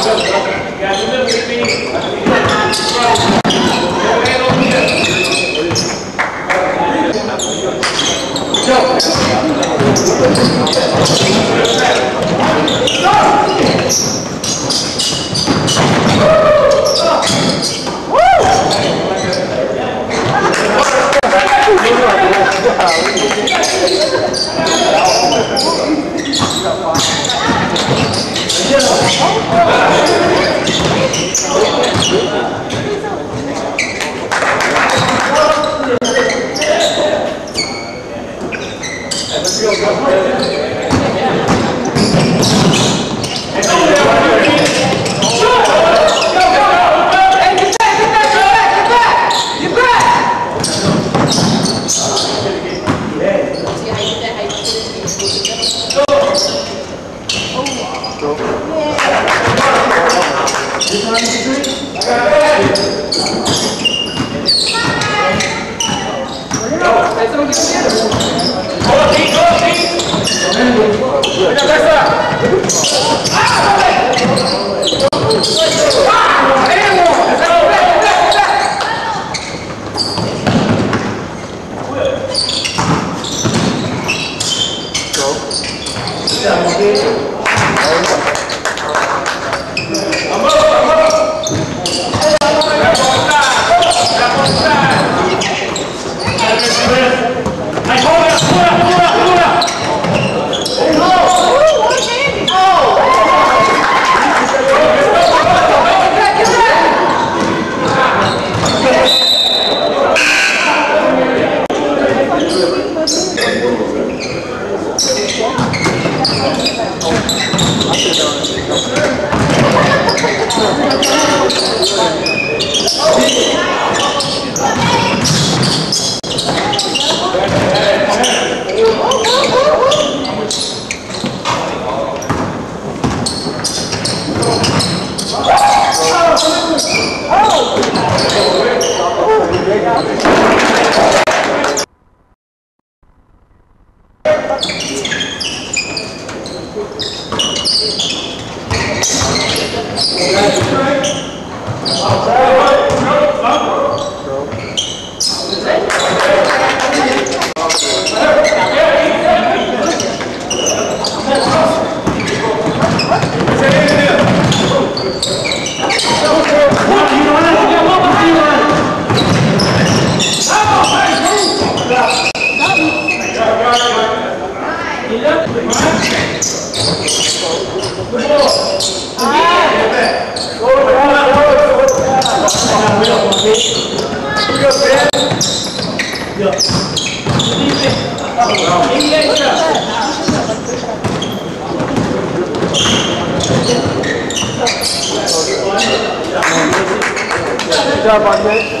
감사합니다. 주십시오. 아! 자, 반대.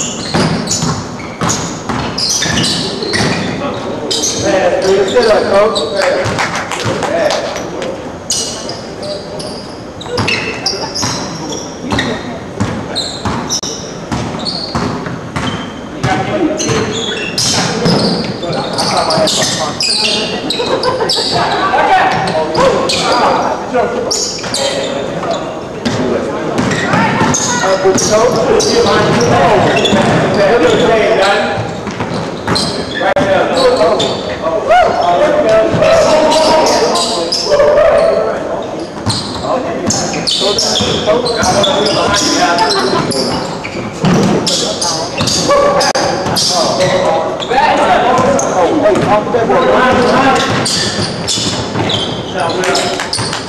Pass. Do your would so give my control to every day, man. Right now. Oh, oh, oh. Wait, off the board. Now,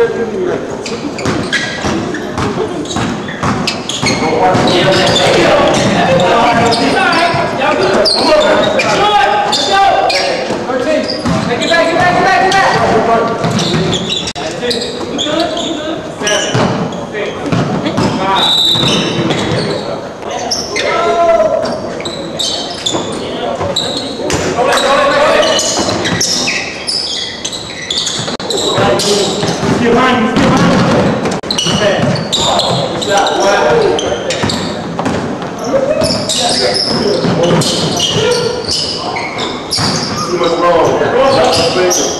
Thank you. mucho.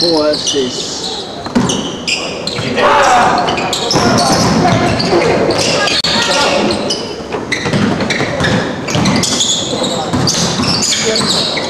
Boa, seis. Yeah.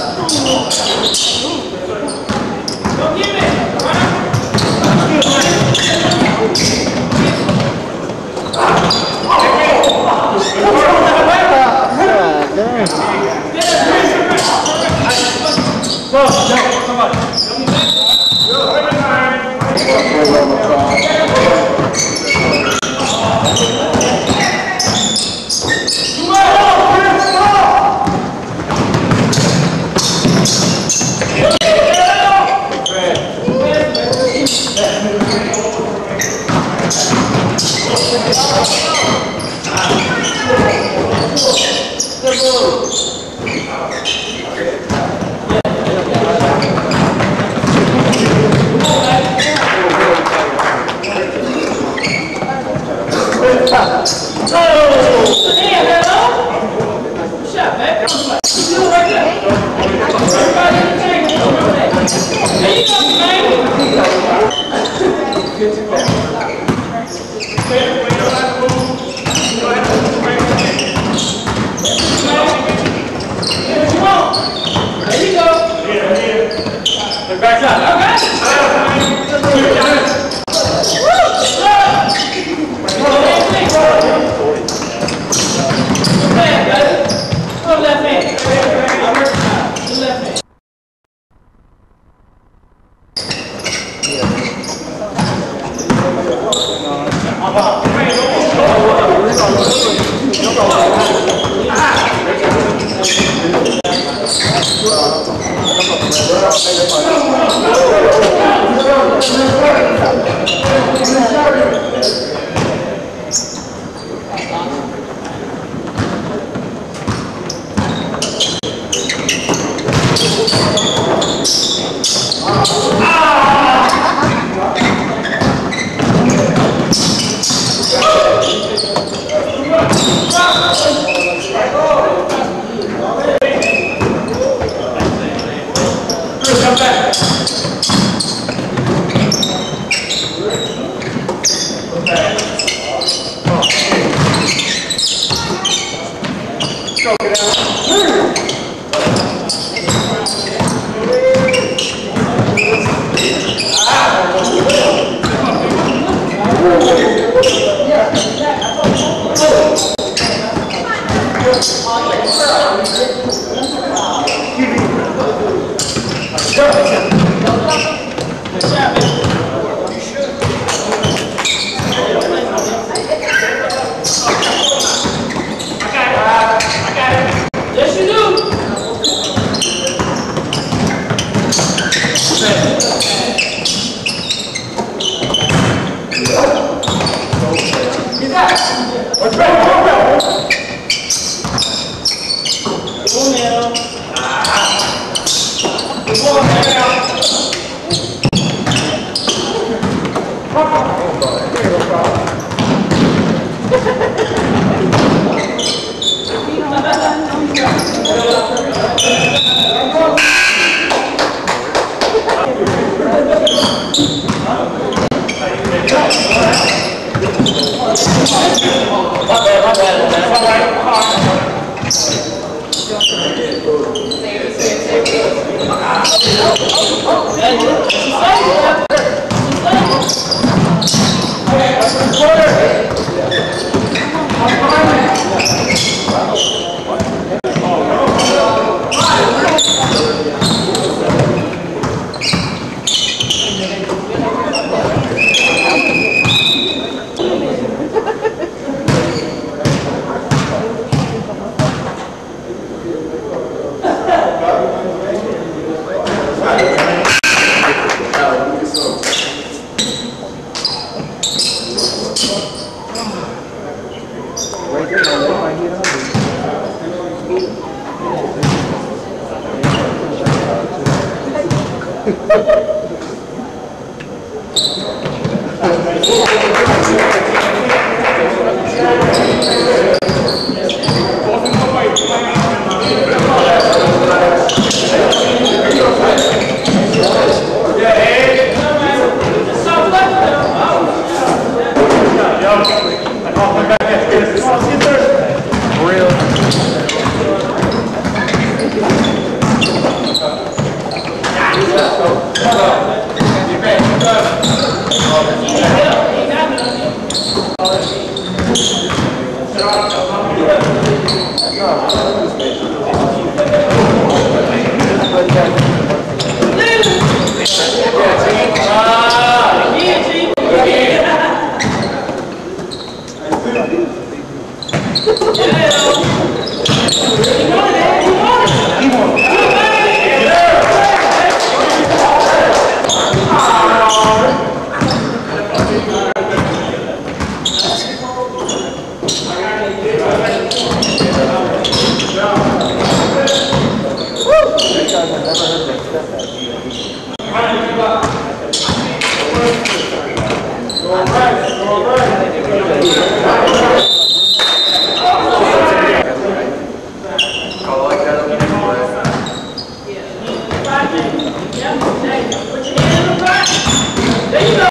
Thank you. Thank Yep. Hey, put your hand in the front. There you go.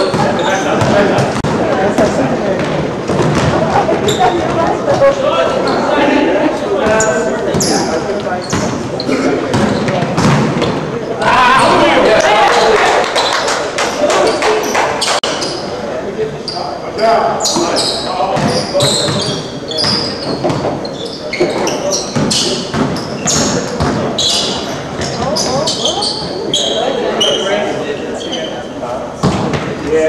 Yeah.